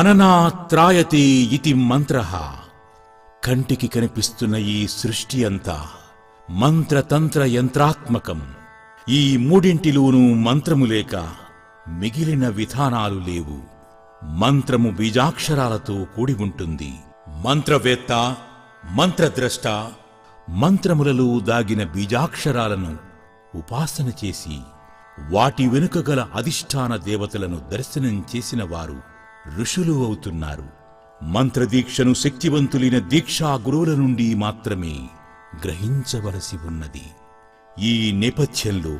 మననాత్రాయతి ఇతి మంత్ర. కంటికి కనిపిస్తున్న ఈ సృష్టి అంతా మంత్రతంత్ర యంత్రాత్మకం. ఈ మూడింటిలోనూ మంత్రము లేక మిగిలిన విధానాలు లేవు. మంత్రము బీజాక్షరాలతో కూడి ఉంటుంది. మంత్రవేత్త మంత్రద్రష్ట మంత్రములలో దాగిన బీజాక్షరాలను ఉపాసన చేసి వాటి వెనుక గల అధిష్టాన దేవతలను దర్శనం చేసిన వారు ఋషులు అవుతున్నారు. మంత్రదీక్షను శక్తివంతులైన దీక్షా గురువుల నుండి మాత్రమే గ్రహించవలసి ఉన్నది. ఈ నేపథ్యంలో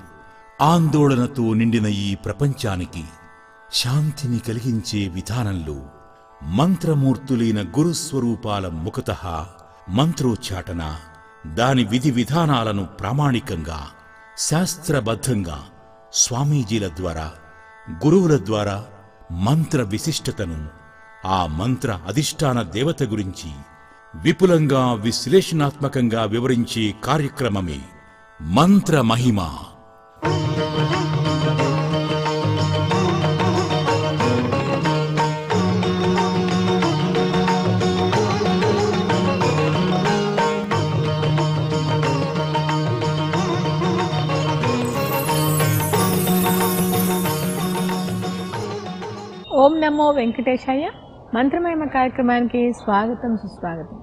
ఆందోళనతో నిండిన ఈ ప్రపంచానికి శాంతిని కలిగించే విధానంలో మంత్రమూర్తులైన గురుస్వరూపాల ముఖత మంత్రోచ్చాటన దాని విధి విధానాలను ప్రామాణికంగా శాస్త్రబద్ధంగా స్వామీజీల ద్వారా గురువుల ద్వారా మంత్ర విశిష్టతను ఆ మంత్ర అధిష్టాన దేవత గురించి విపులంగా విశ్లేషణాత్మకంగా వివరించే కార్యక్రమమే మంత్ర మహిమ. నమో వెంకటేశయ్య మంత్రమేమ కార్యక్రమానికి స్వాగతం సుస్వాగతం.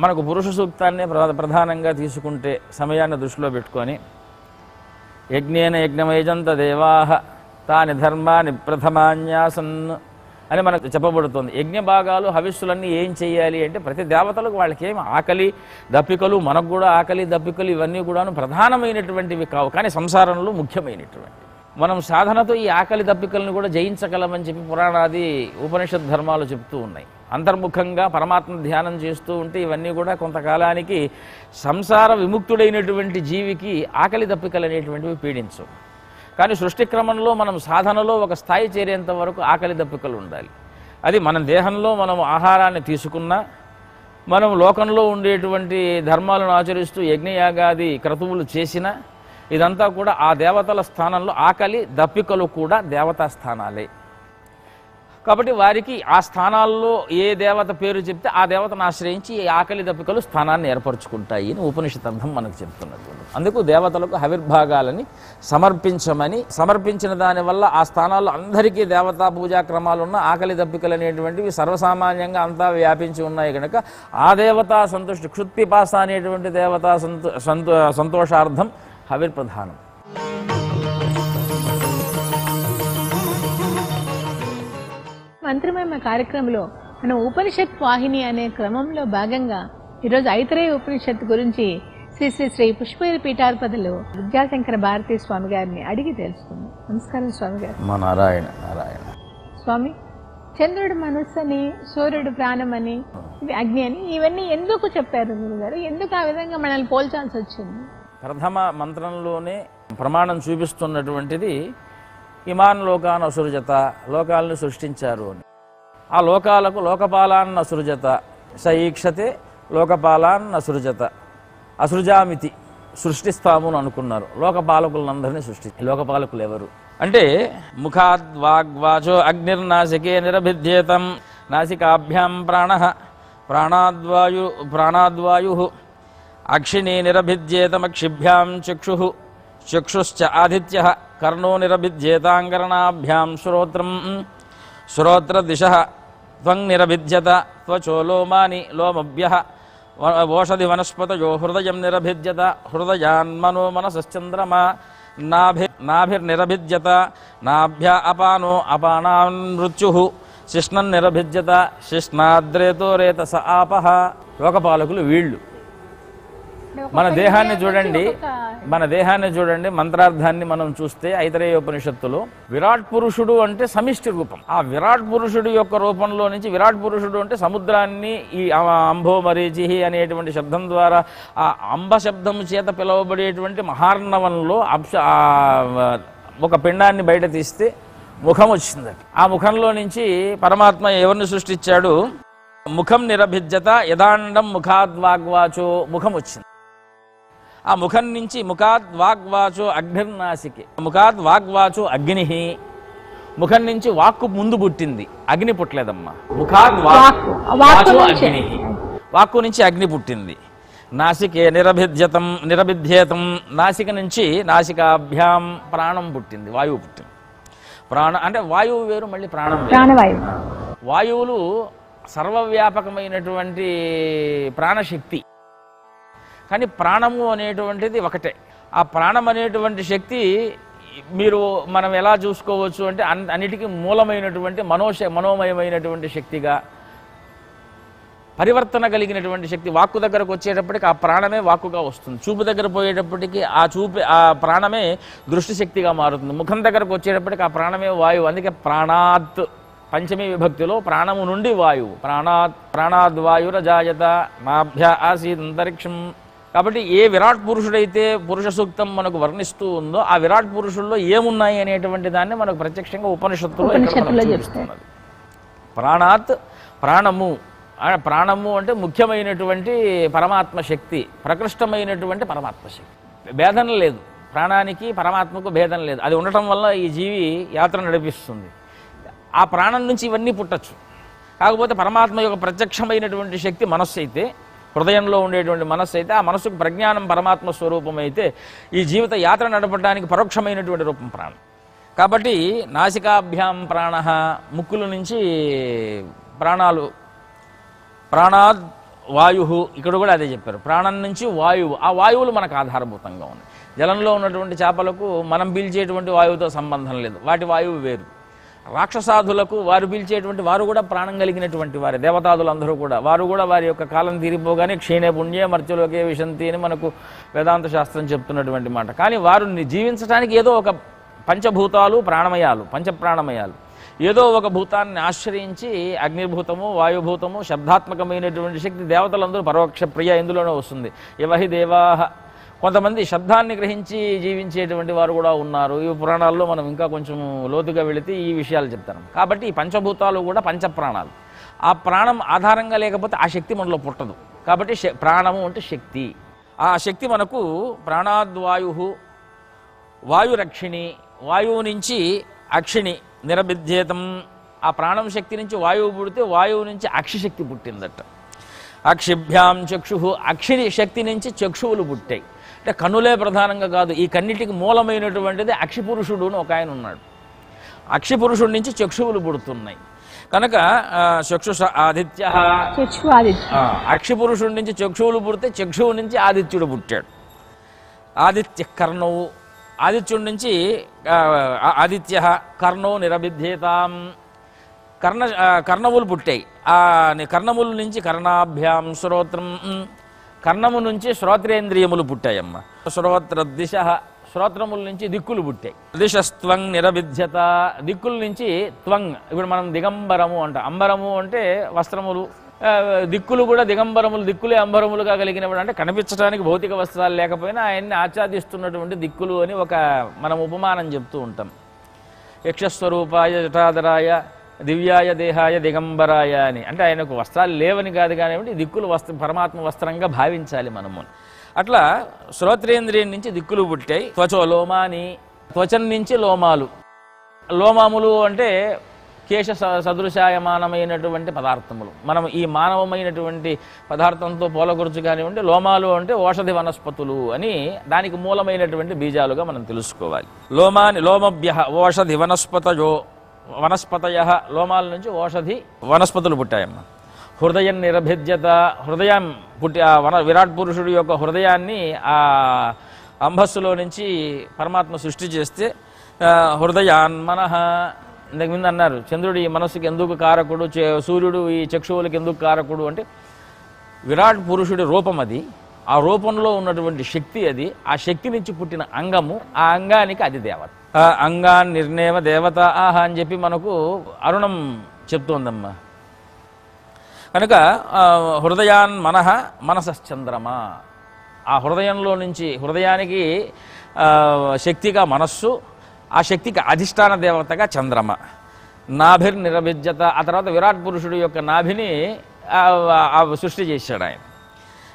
మనకు పురుష సూక్తాన్ని ప్రధానంగా తీసుకుంటే సమయాన్ని దృష్టిలో పెట్టుకొని యజ్ఞేన యజ్ఞమయజంత దేవాహ తాని ధర్మాని ప్రథమాన్యాసన్ అని మనకు చెప్పబడుతుంది. యజ్ఞ భాగాలు హవిస్సులన్నీ ఏం చేయాలి అంటే ప్రతి దేవతలకు వాళ్ళకి ఏం ఆకలి దప్పికలు మనకు కూడా ఆకలి దప్పికలు ఇవన్నీ కూడాను ప్రధానమైనటువంటివి కావు. కానీ సంసారంలో ముఖ్యమైనటువంటి మనం సాధనతో ఈ ఆకలి దప్పికలను కూడా జయించగలమని చెప్పి పురాణాది ఉపనిషత్ ధర్మాలు చెప్తూ ఉన్నాయి. అంతర్ముఖంగా పరమాత్మ ధ్యానం చేస్తూ ఉంటే ఇవన్నీ కూడా కొంతకాలానికి సంసార విముక్తుడైనటువంటి జీవికి ఆకలి దప్పికలు అనేటువంటివి పీడించవు. కానీ సృష్టి క్రమంలో మనం సాధనలో ఒక స్థాయి చేరేంత వరకు ఆకలి దప్పికలు ఉండాలి. అది మన దేహంలో మనం ఆహారాన్ని తీసుకున్నా మనం లోకంలో ఉండేటువంటి ధర్మాలను ఆచరిస్తూ యజ్ఞయాగాది క్రతువులు చేసినా ఇదంతా కూడా ఆ దేవతల స్థానంలో ఆకలి దప్పికలు కూడా దేవతా స్థానాలే. కాబట్టి వారికి ఆ స్థానాల్లో ఏ దేవత పేరు చెప్తే ఆ దేవతను ఆశ్రయించి ఈ ఆకలి దప్పికలు స్థానాన్ని ఏర్పరచుకుంటాయి అని ఉపనిషతర్థం మనకు చెప్తున్నటువంటి అందుకు దేవతలకు హవిర్భాగాలని సమర్పించమని సమర్పించిన దానివల్ల ఆ స్థానాల్లో అందరికీ దేవతా పూజా క్రమాలు ఉన్న ఆకలి దప్పికలు అనేటువంటివి సర్వసామాన్యంగా అంతా వ్యాపించి ఉన్నాయి కనుక ఆ దేవతా సంతుష్టి క్షుత్పిపాస అనేటువంటి దేవతా సంతో సంతో సంతోషార్థం హవిర్ప్రధానం మంత్రమహిమ కార్యక్రమంలో మనం ఉపనిషత్ వాహిని అనే క్రమంలో భాగంగా ఈరోజు ఐతరేయ ఉపనిషత్తు గురించి శ్రీ శ్రీ శ్రీ పుష్పగిరి పీఠాధిపతులు విద్యాశంకర భారతీ స్వామి గారిని అడిగి తెలుసుకుందాం. నమస్కారం స్వామి గారు. మా నారాయణ నారాయణ. స్వామి చంద్రుడు మనస్సు అని సూర్యుడు ప్రాణం అని అగ్ని అని ఇవన్నీ ఎందుకు చెప్పారు గురుగారు? ఎందుకు ఆ విధంగా మనల్ని పోల్చాల్సి వచ్చింది? ప్రథమ మంత్రంలోనే ప్రమాణం చూపిస్తున్నటువంటిది ఇమాన్ లోకాన్ అసురుజత లోకాలను సృష్టించారు అని. ఆ లోకాలకు లోకపాలాన్న అసురుజత సఈక్షతే లోకపాలాన్ అసురుజత అసృజామితి సృష్టిస్తాము అని అనుకున్నారు. లోకపాలకులందరినీ సృష్టి లోకపాలకులు ఎవరు? అంటే ముఖాద్వాగ్వాచో అగ్నిర్నాసికే నిరభిధ్యేతం నాసికాభ్యాం ప్రాణ ప్రాణాద్వాయు ప్రాణాద్వాయు అక్షిణీ నిరభిద్యేతమక్షిభ్యాం చక్షు చక్షుశ్చ ఆదిత్య కర్ణో నిరభిద్యేతాంగరణాభ్యాం శ్రోత్రం శ్రోత్రదిశ త్వం నిరభిద్యత త్వచో లోమాని లోమభ్య ఓషధి వనస్పతయో హృదయం నిరభిద్యత హృదయాన్మనో మనసశ్చంద్రమా నాభి నాభిర్నిరభిద్యత నాభ్య అపానో అపానాన్ మృత్యు శిష్ణం నిరభిద్యత శిష్ణాద్రేతో రేతస ఆపహ లోకపాలకులు వీళ్ళు మన దేహాన్ని చూడండి. మన దేహాన్ని చూడండి మంత్రార్థాన్ని మనం చూస్తే ఐతరేయ ఉపనిషత్తులో విరాట్ పురుషుడు అంటే సమిష్టి రూపం. ఆ విరాట్ పురుషుడు యొక్క రూపంలో నుంచి విరాట్ పురుషుడు అంటే సముద్రాన్ని ఈ అంభో మరీచిహి అనేటువంటి శబ్దం ద్వారా ఆ అంబ శబ్దం చేత పిలువబడేటువంటి మహార్ణవంలో అంశ ఆ ఒక పిండాన్ని బయట తీస్తే ముఖం వచ్చింది. ఆ ముఖంలో నుంచి పరమాత్మ ఎవరిని సృష్టించాడు? ముఖం నిరభిజ్యత యదాండం ముఖాద్వాగ్వాచో ముఖం వచ్చింది. ఆ ముఖం నుంచి ముఖాద్ వాగ్వాచో అగ్నిర్నాసికి ముఖాద్ వాగ్వాచో అగ్ని ముఖం నుంచి వాక్కు ముందు పుట్టింది. అగ్ని పుట్టలేదమ్మా. ముఖాద్ వాక్ వాక్కు. అగ్ని వాక్కు నుంచి. అగ్ని పుట్టింది. నాసికే నిరభిద్యతం నిరభిధ్యేతం నాసిక నుంచి నాసికాభ్యాం ప్రాణం పుట్టింది. వాయువు పుట్టింది. ప్రాణ అంటే వాయువు వేరు మళ్ళీ ప్రాణం ప్రాణవాయువు. వాయువులు సర్వవ్యాపకమైనటువంటి ప్రాణశక్తి. కానీ ప్రాణము అనేటువంటిది ఒకటే. ఆ ప్రాణం అనేటువంటి శక్తి మీరు మనం ఎలా చూసుకోవచ్చు అంటే అన్- అన్నిటికీ మూలమైనటువంటి మనోశ మనోమయమైనటువంటి శక్తిగా పరివర్తన కలిగినటువంటి శక్తి వాక్కు దగ్గరకు వచ్చేటప్పటికి ఆ ప్రాణమే వాక్కుగా వస్తుంది. చూపు దగ్గర పోయేటప్పటికి ఆ చూపు ఆ ప్రాణమే దృష్టి శక్తిగా మారుతుంది. ముఖం దగ్గరకు వచ్చేటప్పటికి ఆ ప్రాణమే వాయువు. అందుకే ప్రాణాత్ పంచమీ విభక్తిలో ప్రాణము నుండి వాయువు. ప్రాణాత్ ప్రాణాద్ వాయురజాయత మాభ్య ఆసీద్ అంతరిక్షం. కాబట్టి ఏ విరాట్ పురుషుడైతే పురుష సూక్తం మనకు వర్ణిస్తూ ఉందో ఆ విరాట్ పురుషుల్లో ఏమున్నాయి అనేటువంటి దాన్ని మనకు ప్రత్యక్షంగా ఉపనిషత్తులో చూపిస్తున్నది. ప్రాణాత్ ప్రాణము ప్రాణము అంటే ముఖ్యమైనటువంటి పరమాత్మ శక్తి ప్రకృష్టమైనటువంటి పరమాత్మ శక్తి. భేదం లేదు. ప్రాణానికి పరమాత్మకు భేదం లేదు. అది ఉండటం వల్ల ఈ జీవి యాత్ర నడిపిస్తుంది. ఆ ప్రాణం నుంచి ఇవన్నీ పుట్టచ్చు. కాకపోతే పరమాత్మ యొక్క ప్రత్యక్షమైనటువంటి శక్తి మనస్సు అయితే హృదయంలో ఉండేటువంటి మనస్సు అయితే ఆ మనస్సుకు ప్రజ్ఞానం పరమాత్మ స్వరూపం అయితే ఈ జీవిత యాత్ర నడపడానికి పరోక్షమైనటువంటి రూపం ప్రాణం. కాబట్టి నాసికాభ్యాం ప్రాణ ముక్కుల నుంచి ప్రాణాలు ప్రాణాద్ వాయు ఇక్కడ కూడా అదే చెప్పారు. ప్రాణం నుంచి వాయువు ఆ వాయువులు మనకు ఆధారభూతంగా ఉన్నాయి. జలంలో ఉన్నటువంటి చేపలకు మనం పీల్చేటువంటి వాయువుతో సంబంధం లేదు. వాటి వాయువు వేరు. రాక్షసాధులకు వారు పీల్చేటువంటి వారు కూడా ప్రాణం కలిగినటువంటి వారే దేవతాదులందరూ కూడా. వారు కూడా వారి యొక్క కాలం తీరిపోగానే క్షీణే పుణ్యే మర్త్యులోకే విశంతి అని మనకు వేదాంత శాస్త్రం చెప్తున్నటువంటి మాట. కానీ వారు జీవించడానికి ఏదో ఒక పంచభూతాలు ప్రాణమయాలు పంచప్రాణమయాలు. ఏదో ఒక భూతాన్ని ఆశ్రయించి అగ్నిభూతము వాయుభూతము శబ్దాత్మకమైనటువంటి శక్తి దేవతలందరూ పరోక్ష ప్రియ ఇందులోనే వస్తుంది. ఇవహి దేవాహ కొంతమంది శబ్దాన్ని గ్రహించి జీవించేటువంటి వారు కూడా ఉన్నారు. ఈ పురాణాల్లో మనం ఇంకా కొంచెం లోతుగా వెళితే ఈ విషయాలు చెప్తాను. కాబట్టి ఈ పంచభూతాలు కూడా పంచప్రాణాలు. ఆ ప్రాణం ఆధారంగా లేకపోతే ఆ శక్తి మనలో పుట్టదు. కాబట్టి శ- ప్రాణము అంటే శక్తి. ఆ శక్తి మనకు ప్రాణాద్వాయు వాయురక్షిణి వాయువు నుంచి అక్షిణి నిరభిధ్యేతం. ఆ ప్రాణం శక్తి నుంచి వాయువు పుడితే వాయువు నుంచి అక్షిశక్తి పుట్టిందట. అక్షిభ్యాం చక్షు అక్షిని శక్తి నుంచి చక్షువులు పుట్టాయి. అంటే కన్నులే ప్రధానంగా కాదు ఈ కన్నిటికి మూలమైనటువంటిది అక్షిపురుషుడు అని ఒక ఆయన ఉన్నాడు. అక్షిపురుషుడి నుంచి చక్షువులు పుడుతున్నాయి. కనుక ఆ, చక్షుష ఆదిత్య అక్షిపురుషుడి నుంచి చక్షువులు పుడితే చక్షువు నుంచి ఆదిత్యుడు పుట్టాడు. ఆదిత్య కర్ణవు ఆదిత్యుడి నుంచి ఆదిత్య కర్ణవు నిరభిధ్యేతాం కర్ణ ఆ, కర్ణములు పుట్టాయి. కర్ణముల నుంచి కర్ణాభ్యాం శ్రోత్రం. కర్ణము నుంచి శ్రోత్రేంద్రియములు పుట్టాయమ్మ. శ్రోత్ర దిశ శ్రోత్రముల నుంచి దిక్కులు పుట్టాయి. దిశస్త్వం నిరవిధ్యత దిక్కుల నుంచి త్వంగ్ ఇప్పుడు మనం దిగంబరము అంట. అంబరము అంటే వస్త్రములు. దిక్కులు కూడా దిగంబరములు దిక్కులే అంబరములుగా కలిగినప్పుడు అంటే కనిపించడానికి భౌతిక వస్త్రాలు లేకపోయినా ఆయన్ని ఆచ్ఛాదిస్తున్నటువంటి దిక్కులు అని ఒక మనం ఉపమానం చెప్తూ ఉంటాం. యక్షస్వరూపాయ జటాధరాయ దివ్యాయ దేహాయ దిగంబరాయ అని అంటే ఆయనకు వస్త్రాలు లేవని కాదు కానివ్వండి దిక్కులు వస్త్ర పరమాత్మ వస్త్రంగా భావించాలి మనము అట్లా శ్రోత్రేంద్రియం నుంచి దిక్కులు పుట్టాయి. త్వచో లోమాని త్వచం నుంచి లోమాలు. లోమాములు అంటే కేశ స- సదృశాయమానమైనటువంటి పదార్థములు. మనం ఈ మానవమైనటువంటి పదార్థంతో పోలగొరుచు కానివ్వండి లోమాలు అంటే ఓషధి వనస్పతులు అని దానికి మూలమైనటువంటి బీజాలుగా మనం తెలుసుకోవాలి. లోమాని లోమభ్య ఓషధి వనస్పతయో వనస్పతయ లోమాల నుంచి ఓషధి వనస్పతులు పుట్టాయమ్మ. హృదయం నిరభిద్యత హృదయం పుట్టి ఆ వన విరాట్ పురుషుడి యొక్క హృదయాన్ని ఆ అంబస్సులో నుంచి పరమాత్మ సృష్టి చేస్తే హృదయాన్ మనః అన్నారు చంద్రుడు ఈ మనస్సుకి ఎందుకు కారకుడు చే- సూర్యుడు ఈ చక్షువులకు ఎందుకు కారకుడు అంటే విరాట్ పురుషుడి రూపం అది ఆ రూపంలో ఉన్నటువంటి శక్తి అది ఆ శక్తి నుంచి పుట్టిన అంగము ఆ అంగానికి అది దేవత. అంగాన్ నిర్ణేమ దేవత ఆహ అని చెప్పి మనకు అరుణం చెప్తోందమ్మా. కనుక హృదయాన్ మనః మనసశ్చంద్రమ ఆ హృదయంలో నుంచి హృదయానికి శక్తిగా మనస్సు ఆ శక్తికి అధిష్టాన దేవతగా చంద్రమ. నాభిర్ నిరభిజ్యత ఆ తర్వాత విరాట్ పురుషుడు యొక్క నాభిని సృష్టి చేశాడు ఆయన.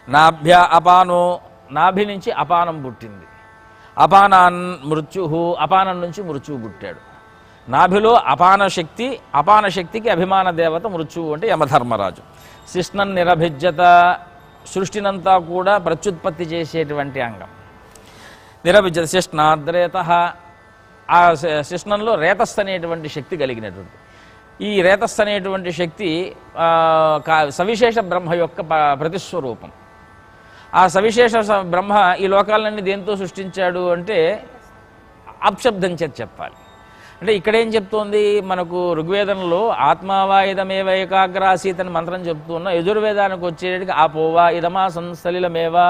నాభ్య అపానో నాభి నుంచి అపానం పుట్టింది. అపానాన్ మృత్యు అపానం నుంచి మృత్యువు పుట్టాడు. నాభిలో అపాన శక్తి అపాన శక్తికి అభిమాన దేవత మృత్యువు అంటే యమధర్మరాజు. శిష్ణన్ నిరభిజ్యత సృష్టినంతా కూడా ప్రత్యుత్పత్తి చేసేటువంటి అంగం. నిరభిజ్యత శిష్ణాద్రేత ఆ శిష్ణంలో రేతస్ అనేటువంటి శక్తి కలిగినటువంటి. ఈ రేతస్ అనేటువంటి శక్తి కా- సవిశేష బ్రహ్మ యొక్క ప్రతిస్వరూపం. ఆ సవిశేష స- బ్రహ్మ ఈ లోకాలన్నీ దేంతో సృష్టించాడు అంటే అప్శబ్దం చేత చెప్పాలి. అంటే ఇక్కడేం చెప్తోంది? మనకు ఋగ్వేదంలో ఆత్మావాయుధమేవ ఏకాగ్రాసీత్ అని మంత్రం చెప్తున్నా యజుర్వేదానికి వచ్చేటికి ఆ పోవా ఇదమా సంస్థలిలమేవా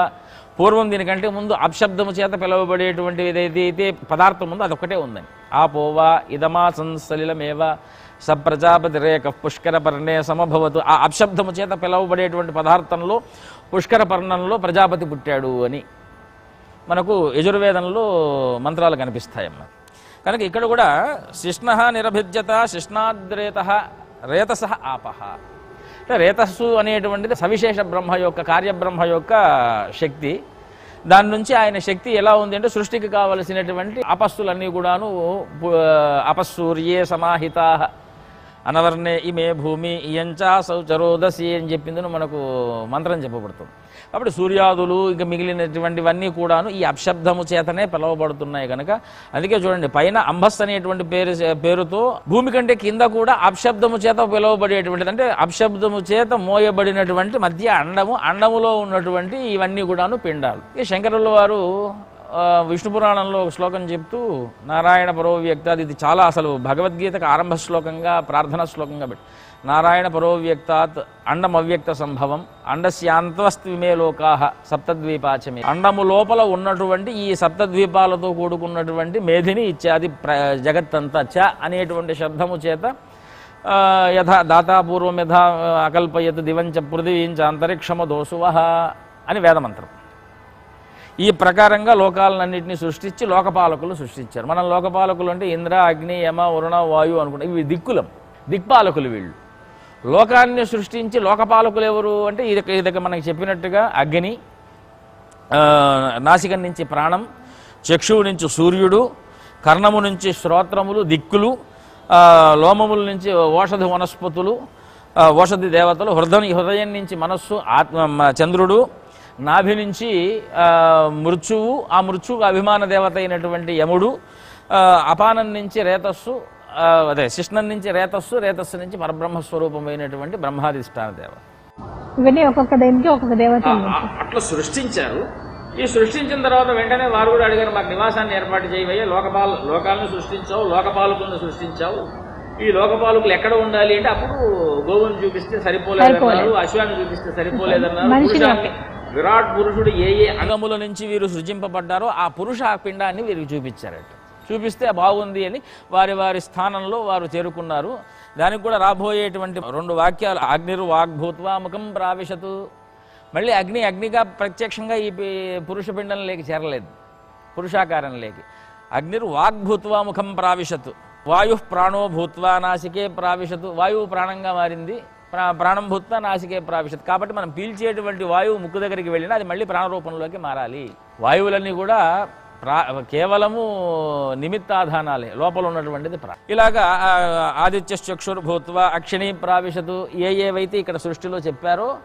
పూర్వం దీనికంటే ముందు అప్శబ్దము చేత పిలువబడేటువంటి ఏదైతే అయితే పదార్థం ఉందో అదొక్కటే ఉందని. ఆ పోవా ఇదమా సంస్థలిలమేవా సప్రజాపతి రేఖ పుష్కర పర్ణే సమభవతు. ఆ అప్శబ్దము చేత పిలవబడేటువంటి పదార్థంలో పుష్కర పర్ణంలో ప్రజాపతి పుట్టాడు అని. మనకు యజుర్వేదంలో మంత్రాలు కనిపిస్తాయమ్మ. కనుక ఇక్కడ కూడా శిష్ణ నిరభిజ్యత శిష్ణాద్రేత రేతస ఆపహ అంటే రేతస్సు అనేటువంటిది సవిశేష బ్రహ్మ యొక్క కార్యబ్రహ్మ యొక్క శక్తి. దాని నుంచి ఆయన శక్తి ఎలా ఉంది అంటే సృష్టికి కావలసినటువంటి అపస్సులన్నీ కూడాను అపస్సూర్యే సమాహితా. అనవర్ణే ఇమే భూమి ఇయంచా శౌచరోదసి అని చెప్పింది మనకు మంత్రం చెప్పబడుతుంది. కాబట్టి సూర్యాదులు ఇక మిగిలినటువంటివన్నీ కూడాను ఈ అప్శబ్దము చేతనే పిలవబడుతున్నాయి కనుక అందుకే చూడండి పైన అంబస్ అనేటువంటి పేరు పేరుతో భూమి కంటే కింద కూడా అప్శబ్దము చేత పిలువబడేటువంటిది. అంటే అప్శబ్దము చేత మోయబడినటువంటి మధ్య అండము అండములో ఉన్నటువంటి ఇవన్నీ కూడాను పిండాలు. ఈ శంకరుల వారు విష్ణు పురాణంలో ఒక శ్లోకం చెప్తూ నారాయణ పరో వ్యక్తాది ఇది చాలా అసలు భగవద్గీతకు ఆరంభ శ్లోకంగా ప్రార్థనా శ్లోకంగా పెట్టి నారాయణ పరో వ్యక్తాత్ అండం అవ్యక్త సంభవం అండస్యాంతవస్తిమే లోకాహ సప్తద్వీపాచమే. అండము లోపల ఉన్నటువంటి ఈ సప్తద్వీపాలతో కూడుకున్నటువంటి మేధిని ఇత్యాది ప్ర జగత్తంతా చ అనేటువంటి శబ్దము చేత యథా దాతాపూర్వం యథా అకల్పయత్ దివంచ పృథివీంచ అంతరిక్షమ దోసువహ అని వేదమంత్రం. ఈ ప్రకారంగా లోకాలన్నింటినీ సృష్టించి లోకపాలకులు సృష్టించారు. మనం లోకపాలకులు అంటే ఇంద్ర అగ్ని యమ వరుణ వాయు అనుకుంటాం. ఇవి దిక్కులం. దిక్పాలకులు వీళ్ళు. లోకాన్ని సృష్టించి లోకపాలకులు ఎవరు అంటే ఇది ఇది మనకి చెప్పినట్టుగా అగ్ని ఆ, నాసికం నుంచి ప్రాణం చక్షువు నుంచి సూర్యుడు కర్ణము నుంచి శ్రోత్రములు దిక్కులు లోమముల నుంచి ఓషధి వనస్పతులు ఓషధి దేవతలు హృదయం హృదయం నుంచి మనస్సు ఆత్మ చంద్రుడు నాభి నుంచి ఆ, మృత్యువు ఆ మృత్యువుకు అభిమాన దేవత అయినటువంటి యముడు అపానం నుంచి రేతస్సు అదే శిష్ణం నుంచి రేతస్సు రేతస్సు నుంచి పరబ్రహ్మ స్వరూపమైనటువంటి బ్రహ్మాధిష్టాన దేవత ఇవన్నీ ఒక్కొక్క దానికి ఒక్కొక్క దేవత అట్లా సృష్టించారు. ఈ సృష్టించిన తర్వాత వెంటనే వారు కూడా అడిగారు మాకు నివాసాన్ని ఏర్పాటు చేయవయ్యా లోకపాల లోకాలను సృష్టించావు లోకపాలకులను సృష్టించావు. ఈ లోకపాలకులు ఎక్కడ ఉండాలి అంటే అప్పుడు గోవును చూపిస్తే సరిపోలేదన్నారు అశ్వాన్ని చూపిస్తే సరిపోలేదన్నారు విరాట్ పురుషుడు ఏ ఏ అంగముల నుంచి వీరు సృజింపబడ్డారో ఆ పురుష పిండాన్ని వీరికి చూపించారట. చూపిస్తే బాగుంది అని వారి వారి స్థానంలో వారు చేరుకున్నారు. దానికి కూడా రాబోయేటువంటి రెండు వాక్యాలు. అగ్నిరు వాగ్భూత్వాముఖం ప్రావిశతు. మళ్ళీ అగ్ని అగ్నిగా ప్రత్యక్షంగా ఈ పురుష పిండం లేకి చేరలేదు. పురుషాకారం లేకి. అగ్నిరు వాగ్భూత్వాముఖం ప్రావిశతు. వాయు ప్రాణో భూత్వా నాసికే ప్రావిశతు. వాయువు ప్రాణంగా మారింది. ప్రాణం భూత్వ నాసికే ప్రావిశత్. కాబట్టి మనం పీల్చేటువంటి వాయువు ముక్కు దగ్గరికి వెళ్ళినా అది మళ్ళీ ప్రాణరూపంలోకి మారాలి. వాయువులన్నీ కూడా ప్రా కేవలము నిమిత్తాధానాలే లోపల ఉన్నటువంటిది ప్రా. ఇలాగా ఆ, ఆదిత్య చక్షుర్ అక్షిణీ ప్రావిశతు ఏ ఏవైతే ఇక్కడ సృష్టిలో చెప్పారో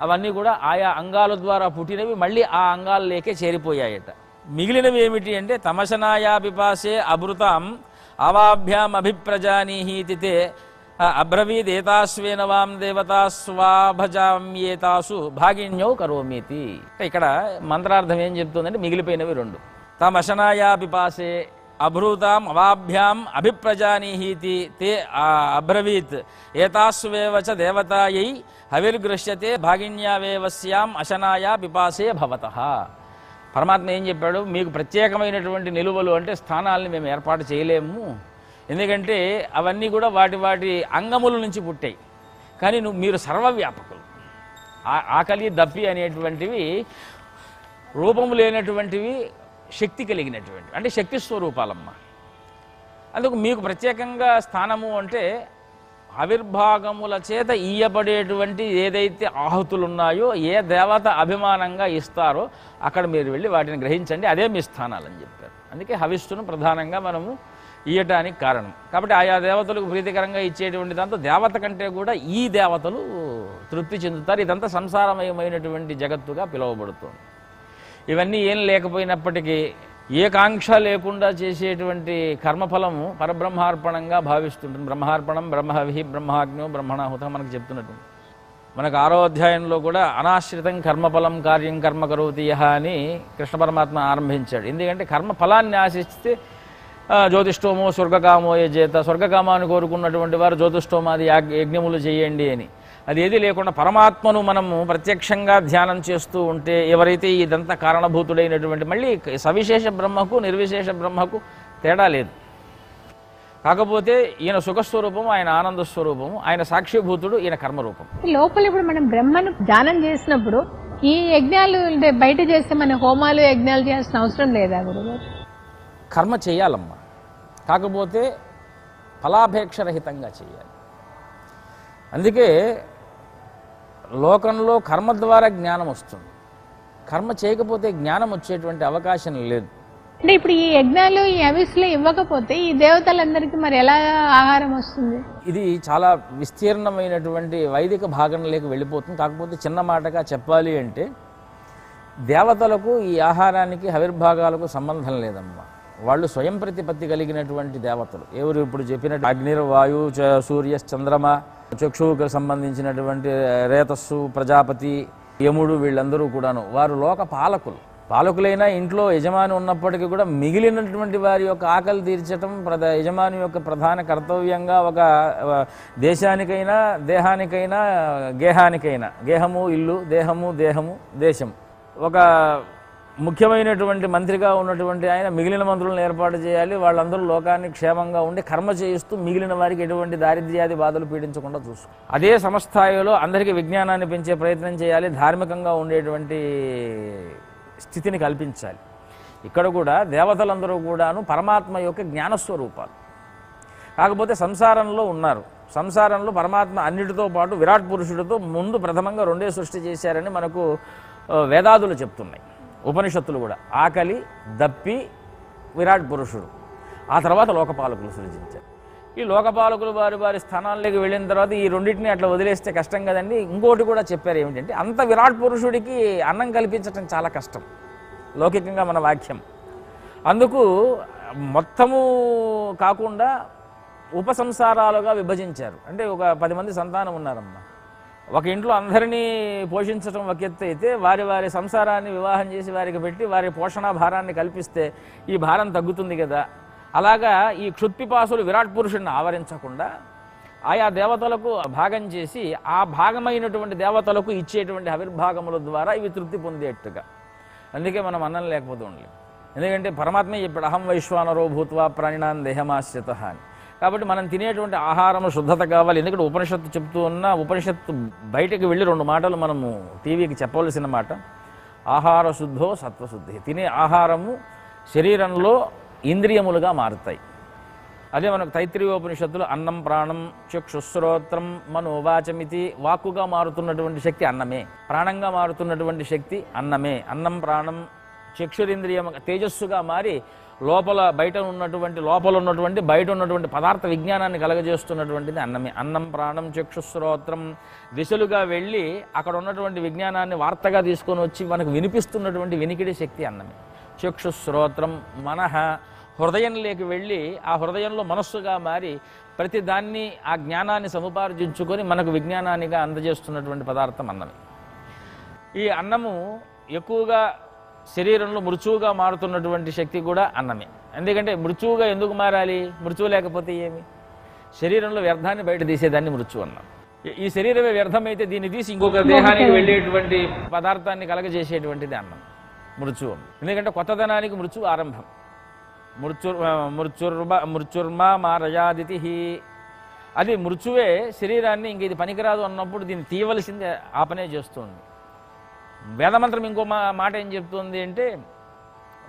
అవన్నీ కూడా ఆయా అంగాల ద్వారా పుట్టినవి మళ్ళీ ఆ అంగాల్లోకే చేరిపోయాయట. మిగిలినవి ఏమిటి అంటే తమశనాయా పిపాసే అభృతాం అవాభ్యాం అభిప్రజానీహీతితే అబ్రవీదేతాస్వేన వాం దేవతా స్వాభజామ్యేతాసు భాగిన్యో కరోమీతి. ఇక్కడ మంత్రార్థం ఏం చెప్తుందంటే మిగిలిపోయినవి రెండు. తమశనాయా పిపాసే అభృతాం అవాభ్యాం అభిప్రజానీహీతి తే అబ్రవీత్ ఏతాస్వేవ చ దేవతాయై హవిర్గృహ్యతే భాగిన్యావేవస్యాం అశనాయా పిపాసే భవత. పరమాత్మ ఏం చెప్పాడు? మీకు ప్రత్యేకమైనటువంటి నిలువలు అంటే స్థానాల్ని మేము ఏర్పాటు చేయలేము. ఎందుకంటే అవన్నీ కూడా వాటి వాటి అంగముల నుంచి పుట్టాయి. కానీ నువ్వు మీరు సర్వవ్యాపకులు. ఆకలి దప్పి అనేటువంటివి రూపము లేనటువంటివి శక్తి కలిగినటువంటి అంటే శక్తి స్వరూపాలమ్మ. అందుకు మీకు ప్రత్యేకంగా స్థానము అంటే ఆవిర్భాగముల చేత ఇయ్యబడేటువంటి ఏదైతే ఆహుతులు ఉన్నాయో ఏ దేవత అభిమానంగా ఇస్తారో అక్కడ మీరు వెళ్ళి వాటిని గ్రహించండి. అదే మీ స్థానాలని చెప్పారు. అందుకే హవిస్సును ప్రధానంగా మనము ఇయ్యటానికి కారణం. కాబట్టి ఆయా దేవతలకు ప్రీతికరంగా ఇచ్చేటువంటి దాంతో దేవత కంటే కూడా ఈ దేవతలు తృప్తి చెందుతారు. ఇదంతా సంసారమయమైనటువంటి జగత్తుగా పిలువబడుతుంది. ఇవన్నీ ఏం లేకపోయినప్పటికీ ఏ కాంక్ష లేకుండా చేసేటువంటి కర్మఫలము పరబ్రహ్మార్పణంగా భావిస్తుంటుంది. బ్రహ్మార్పణం బ్రహ్మవి బ్రహ్మాగ్నో బ్రహ్మణాహుతం మనకు చెప్తున్నట్టు మనకు ఆరో అధ్యాయంలో కూడా అనాశ్రితం కర్మఫలం కార్యం కర్మ కరోతి అని కృష్ణ పరమాత్మ ఆరంభించాడు. ఎందుకంటే కర్మ ఫలాన్ని ఆశిస్తే జ్యోతిష్టోమో స్వర్గకామో యజేత స్వర్గకామాన్ని కోరుకున్నటువంటి వారు జ్యోతిష్టోమాది యజ్ఞములు చేయండి అని. అది ఏది లేకుండా పరమాత్మను మనము ప్రత్యక్షంగా ధ్యానం చేస్తూ ఉంటే ఎవరైతే ఇదంతా కారణభూతుడైనటువంటి మళ్ళీ సవిశేష బ్రహ్మకు నిర్విశేష బ్రహ్మకు తేడా లేదు. కాకపోతే ఈయన సుఖస్వరూపము ఆయన ఆనంద స్వరూపము ఆయన సాక్షిభూతుడు ఈయన కర్మరూపం లోపల ఇప్పుడు మనం బ్రహ్మను ధ్యానం చేసినప్పుడు ఈ యజ్ఞాలు అంటే బయట చేస్తే మన హోమాలు యజ్ఞాలు చేయాల్సిన అవసరం లేదా గురుగారు? కర్మ చేయాలమ్మా. కాకపోతే ఫలాపేక్షరహితంగా చేయాలి. అందుకే లోకంలో కర్మ ద్వారా జ్ఞానం వస్తుంది. కర్మ చేయకపోతే జ్ఞానం వచ్చేటువంటి అవకాశం లేదు. అంటే ఇప్పుడు ఈ యజ్ఞాలు ఈ అవిస్లు ఇవ్వకపోతే ఈ దేవతలందరికీ మరి ఎలా ఆహారం వస్తుంది? ఇది చాలా విస్తీర్ణమైనటువంటి వైదిక భాగంలోకి వెళ్ళిపోతుంది. కాకపోతే చిన్న మాటగా చెప్పాలి అంటే దేవతలకు ఈ ఆహారానికి హవిర్భాగాలకు సంబంధం లేదమ్మా. వాళ్ళు స్వయం ప్రతిపత్తి కలిగినటువంటి దేవతలు. ఎవరు ఇప్పుడు చెప్పినట్టు అగ్నిర్ వాయు చ- సూర్య చంద్రమ చక్షువుకు సంబంధించినటువంటి రేతస్సు ప్రజాపతి యముడు వీళ్ళందరూ కూడాను. వారు లోక పాలకులు. పాలకులైనా ఇంట్లో యజమాని ఉన్నప్పటికీ కూడా మిగిలినటువంటి వారి యొక్క ఆకలి తీర్చడం ప్రధా యజమాని యొక్క ప్రధాన కర్తవ్యంగా ఒక దేశానికైనా దేహానికైనా గేహానికైనా. గేహము ఇల్లు దేహము దేహము దేశం ఒక ముఖ్యమైనటువంటి మంత్రిగా ఉన్నటువంటి ఆయన మిగిలిన మంత్రులను ఏర్పాటు చేయాలి. వాళ్ళందరూ లోకాన్ని క్షేమంగా ఉండి కర్మ చేయిస్తూ మిగిలిన వారికి ఎటువంటి దారిద్ర్యాది బాధలు పీడించకుండా చూసు అదే సమస్థాయిలో అందరికీ విజ్ఞానాన్ని పెంచే ప్రయత్నం చేయాలి. ధార్మికంగా ఉండేటువంటి స్థితిని కల్పించాలి. ఇక్కడ కూడా దేవతలందరూ కూడాను పరమాత్మ యొక్క జ్ఞానస్వరూపాలు. కాకపోతే సంసారంలో ఉన్నారు. సంసారంలో పరమాత్మ అన్నిటితో పాటు విరాట్ పురుషుడితో ముందు ప్రథమంగా రెండే సృష్టి చేశారని మనకు వేదాదులు చెప్తున్నాయి. ఉపనిషత్తులు కూడా. ఆకలి దప్పి విరాట్ పురుషుడు. ఆ తర్వాత లోకపాలకులు సృజించారు. ఈ లోకపాలకులు వారి వారి స్థానాల్లోకి వెళ్ళిన తర్వాత ఈ రెండింటిని అట్లా వదిలేస్తే కష్టం కదండి. ఇంకోటి కూడా చెప్పారు ఏమిటంటే అంత విరాట్ పురుషుడికి అన్నం కల్పించటం చాలా కష్టం. లౌకికంగా మన వాక్యం. అందుకు మొత్తము కాకుండా ఉపసంసారాలుగా విభజించారు. అంటే ఒక పది మంది సంతానం ఉన్నారమ్మా. ఒక ఇంట్లో అందరినీ పోషించడం ఒక ఎత్తు అయితే వారి వారి సంసారాన్ని వివాహం చేసి వారికి పెట్టి వారి పోషణ భారాన్ని కల్పిస్తే ఈ భారం తగ్గుతుంది కదా. అలాగా ఈ క్షుత్పిపాసులు విరాట్ పురుషుడిని ఆవరించకుండా ఆయా దేవతలకు భాగం చేసి ఆ భాగమైనటువంటి దేవతలకు ఇచ్చేటువంటి ఆవిర్భాగముల ద్వారా ఇవి తృప్తి పొందేట్టుగా. అందుకే మనం అన్నం లేకపోతే ఉండలేం. ఎందుకంటే పరమాత్మే చెప్పాడు అహం వైశ్వానరో భూత్వా ప్రాణినాన్ దేహమాశ్రిత అని. కాబట్టి మనం తినేటువంటి ఆహారం శుద్ధత కావాలి. ఎందుకంటే ఉపనిషత్తు చెప్తూ ఉన్న ఉపనిషత్తు బయటకు వెళ్ళి రెండు మాటలు మనము టీవీకి చెప్పవలసిన మాట. ఆహార శుద్ధో సత్వశుద్ధి. తినే ఆహారము శరీరంలో ఇంద్రియములుగా మారుతాయి. అదే మనకు తైత్రీయోపనిషత్తులు అన్నం ప్రాణం చక్షుశ్రోత్రం మనోవాచమితి వాక్కుగా మారుతున్నటువంటి శక్తి అన్నమే. ప్రాణంగా మారుతున్నటువంటి శక్తి అన్నమే. అన్నం ప్రాణం చక్షురింద్రియం తేజస్సుగా మారి లోపల బయట ఉన్నటువంటి లోపల ఉన్నటువంటి బయట ఉన్నటువంటి పదార్థ విజ్ఞానాన్ని కలగజేస్తున్నటువంటిది అన్నమే. అన్నం ప్రాణం చక్షుశ్రోత్రం దిశలుగా వెళ్ళి అక్కడ ఉన్నటువంటి విజ్ఞానాన్ని వార్తగా తీసుకొని వచ్చి మనకు వినిపిస్తున్నటువంటి వినికిడి శక్తి అన్నమే. చక్షుశ్రోత్రం మనహ హృదయంలోకి వెళ్ళి ఆ హృదయంలో మనస్సుగా మారి ప్రతి దాన్ని ఆ జ్ఞానాన్ని సముపార్జించుకొని మనకు విజ్ఞానానిగా అందజేస్తున్నటువంటి పదార్థం అన్నమే. ఈ అన్నము ఎక్కువగా శరీరంలో మృచువుగా మారుతున్నటువంటి శక్తి కూడా అన్నమే. ఎందుకంటే మృచువుగా ఎందుకు మారాలి? మృచువు లేకపోతే ఏమి? శరీరంలో వ్యర్థాన్ని బయట తీసేదాన్ని మృత్యు అన్నాం. ఈ- శరీరమే వ్యర్థమైతే దీన్ని తీసి ఇంకొక దేహానికి వెళ్ళేటువంటి పదార్థాన్ని కలగజేసేటువంటిది అన్నం. మృత్యువం ఎందుకంటే కొత్తదనానికి మృత్యు ఆరంభం. మృత్యుర్ మృత్యుర్మ మృత్యుర్మా మారయాదితి అది మృత్యువే శరీరాన్ని ఇంక ఇది పనికిరాదు అన్నప్పుడు దీన్ని తీయవలసిందే ఆ పనే చేస్తుంది. వేదమంత్రం ఇంకో మా మాట ఏం చెప్తుంది అంటే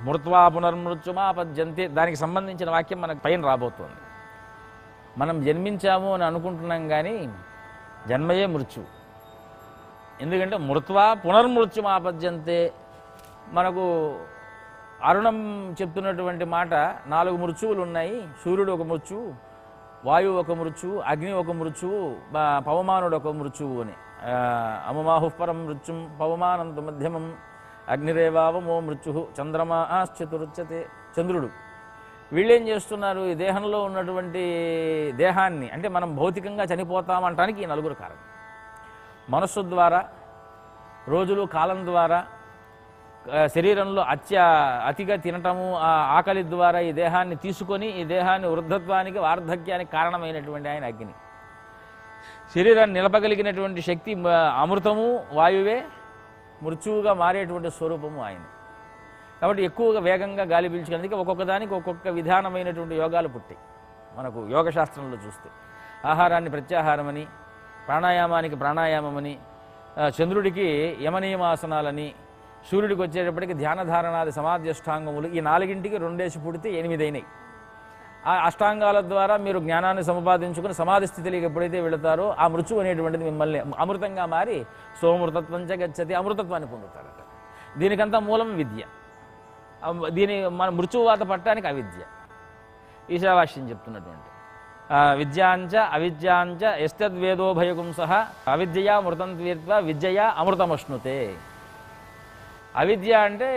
మృత్వా పునర్మృత్యుమాపద్యంతే దానికి సంబంధించిన వాక్యం మనకు పైన రాబోతోంది. మనం జన్మించాము అని అనుకుంటున్నాం కానీ జన్మయే మృత్యు. ఎందుకంటే మృత్వా పునర్మృత్యుమాపద్యంతే మనకు అరుణం చెప్తున్నటువంటి మాట నాలుగు మృత్యువులు ఉన్నాయి. సూర్యుడు ఒక మృత్యువు వాయువు ఒక మృత్యువు అగ్ని ఒక మృత్యువు పవమానుడు ఒక మృత్యువు అని. అమమాహు పరం మృత్యుం పవమానంత మధ్యమం. అగ్నిరేవావమో మృత్యు చంద్రమా చతురుచ్యతే చంద్రుడు వీళ్ళేం చేస్తున్నారు? ఈ దేహంలో ఉన్నటువంటి దేహాన్ని అంటే మనం భౌతికంగా చనిపోతామంటానికి ఈ నలుగురు కారణం. మనస్సు ద్వారా రోజులు కాలం ద్వారా శరీరంలో అత్య అతిగా తినటము ఆ ఆకలి ద్వారా ఈ దేహాన్ని తీసుకొని ఈ దేహాన్ని వృద్ధత్వానికి వార్ధక్యానికి కారణమైనటువంటి ఆయన అగ్ని. శరీరాన్ని నిలపగలిగినటువంటి శక్తి అమృతము వాయువే మృత్యువుగా మారేటువంటి స్వరూపము ఆయన కాబట్టి ఎక్కువగా వేగంగా గాలి పీల్చుకునేందుకు ఒక్కొక్క దానికి ఒక్కొక్క విధానమైనటువంటి యోగాలు పుట్టాయి. మనకు యోగశాస్త్రంలో చూస్తే. ఆహారాన్ని ప్రత్యాహారమని ప్రాణాయామానికి ప్రాణాయామమని చంద్రుడికి యమనియమాసనాలని సూర్యుడికి వచ్చేటప్పటికి ధ్యానధారణాది సమాధ్యష్టాంగములు ఈ నాలుగింటికి రెండేసి పుడితే ఎనిమిదైనాయి. ఆ అష్టాంగాల ద్వారా మీరు జ్ఞానాన్ని సంపాదించుకుని సమాధి స్థితిలోకి ఎప్పుడైతే వెళతారో ఆ మృత్యు అనేటువంటిది మిమ్మల్ని అమృతంగా మారి సోమృతత్వం చ గచ్చతి అమృతత్వాన్ని పొందుతారట. దీనికంతా మూలం విద్య. దీని మన మృత్యువాత పట్టడానికి అవిద్య. ఈశావాస్యం చెప్తున్నటువంటి. విద్యాంచ అవిద్యాంచ ఎస్తద్వేదోభయగుంస అవిద్యయా మృతం తీర్త్వ విద్యయా అమృతమశ్నుతే. అవిద్య అంటే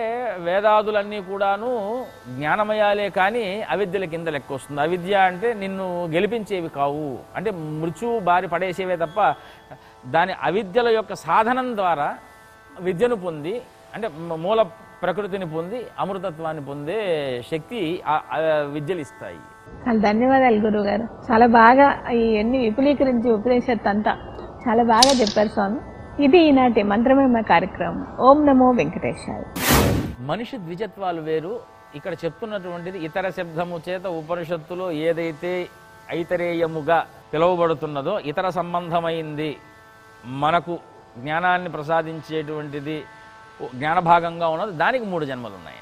వేదాదులన్నీ కూడాను జ్ఞానమయాలే కానీ అవిద్యల కింద లెక్క వస్తుంది. అవిద్య అంటే నిన్ను గెలిపించేవి కావు. అంటే మృత్యు బారి పడేసేవే తప్ప దాని అవిద్యల యొక్క సాధనం ద్వారా విద్యను పొంది అంటే మూల ప్రకృతిని పొంది అమృతత్వాన్ని పొందే శక్తి విద్యలు ఇస్తాయి. చాలా ధన్యవాదాలు గురువు గారు చాలా బాగా ఇవన్నీ విపులీకరించి ఉపనిషత్ అంతా చాలా బాగా చెప్పారు స్వామి. ఇది ఈనాటి మంత్రమేమ కార్యక్రమం. ఓం నమో వెంకటేశాయ. మనిషి ద్విజత్వాలు వేరు. ఇక్కడ చెప్తున్నటువంటిది ఇతర శబ్దము చేత ఉపనిషత్తులో ఏదైతే ఐతరేయముగా పిలువబడుతున్నదో ఇతర సంబంధమైంది. మనకు జ్ఞానాన్ని ప్రసాదించేటువంటిది జ్ఞానభాగంగా ఉన్నది. దానికి మూడు జన్మలు ఉన్నాయి